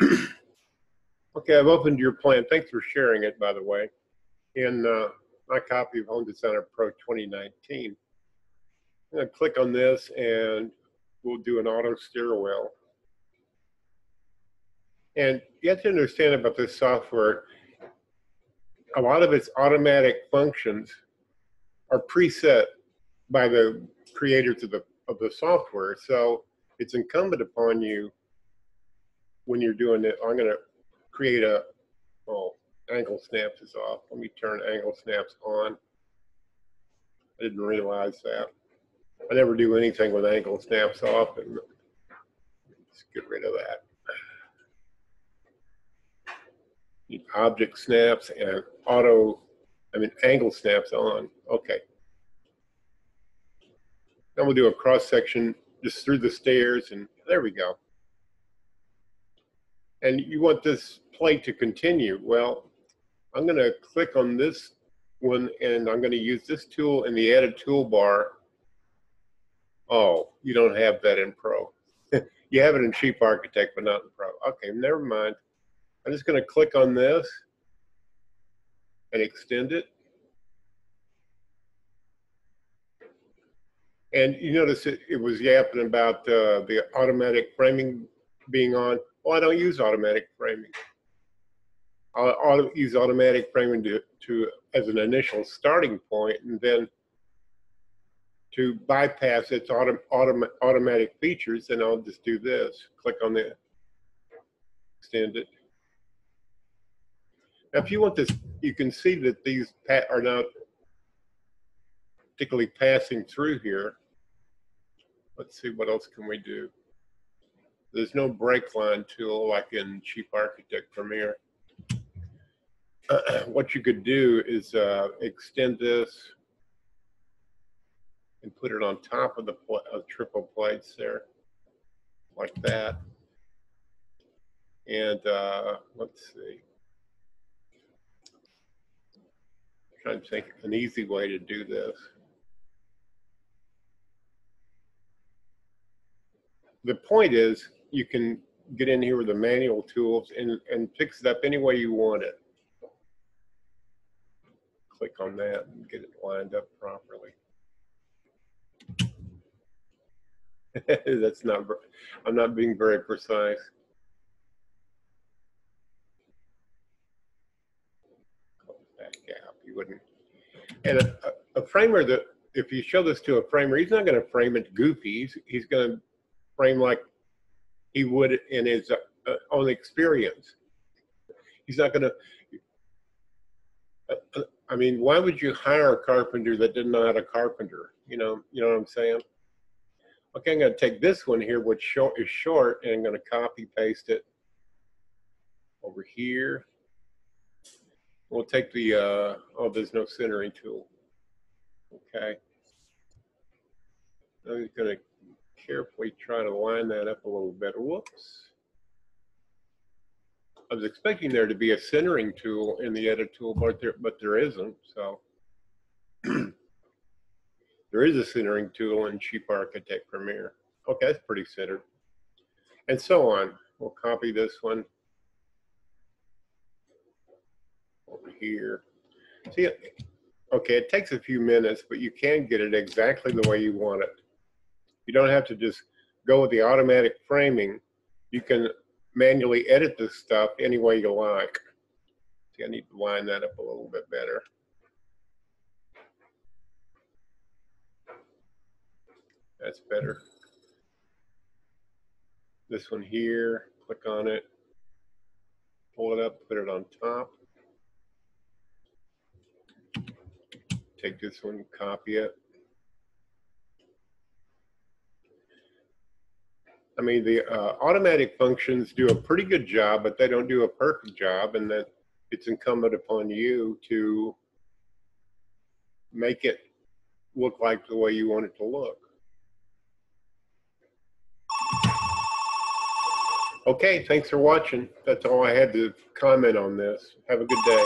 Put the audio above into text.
Okay, I've opened your plan. Thanks for sharing it, by the way, in uh, my copy of Home Designer Pro 2019. I'm going to click on this and we'll do an auto stairwell. And you have to understand about this software, a lot of its automatic functions are preset by the creators of the, of the software. So it's incumbent upon you when you're doing it. I'm going to create a, oh, angle snaps is off. Let me turn angle snaps on. I didn't realize that. I never do anything with angle snaps off and let's get rid of that. Object snaps and auto, I mean, angle snaps on. Okay. Then we'll do a cross section just through the stairs and there we go. And you want this plate to continue. Well, I'm going to click on this one and I'm going to use this tool in the edit toolbar. Oh, you don't have that in Pro. you have it in Chief Architect, but not in Pro. Okay, never mind. I'm just going to click on this and extend it. And you notice it, it was yapping about uh, the automatic framing being on. Well, I don't use automatic framing. I'll, use automatic framing to, to as an initial starting point, and then to bypass its autom, autom, automatic features, then I'll just do this. Click on the extend it. Now, if you want this, you can see that these are not particularly passing through here. Let's see, what else can we do? There's no break line tool like in Chief Architect Premier. what you could do is uh, extend this and put it on top of the pl triple plates there, like that. And uh, let's see. I'm trying to think an easy way to do this. The point is you can get in here with the manual tools and, and fix it up any way you want it click on that and get it lined up properly. That's not, I'm not being very precise. That gap, you wouldn't. And a, a, framer that, if you show this to a framer, he's not going to frame it goofy. He's, he's going to frame like he would in his uh, own experience. He's not going to, uh, I mean, why would you hire a carpenter that didn't know how to carpenter? You know, you know what I'm saying? Okay, I'm going to take this one here, which short, is short, and I'm going to copy paste it over here. We'll take the, uh, oh, there's no centering tool. Okay. I'm going to carefully try to line that up a little better. Whoops. I was expecting there to be a centering tool in the edit tool, but there, but there isn't. So there is a centering tool in Chief Architect Premier. Okay, that's pretty centered. And so on. We'll copy this one over here. See, okay, it takes a few minutes, but you can get it exactly the way you want it. You don't have to just go with the automatic framing. You can manually edit this stuff any way you like. See, I need to line that up a little bit better. That's better. This one here, click on it, pull it up, put it on top. Take this one, copy it. I mean, the uh, automatic functions do a pretty good job, but they don't do a perfect job, and that it's incumbent upon you to make it look like the way you want it to look. Okay, thanks for watching. That's all I had to comment on this. Have a good day.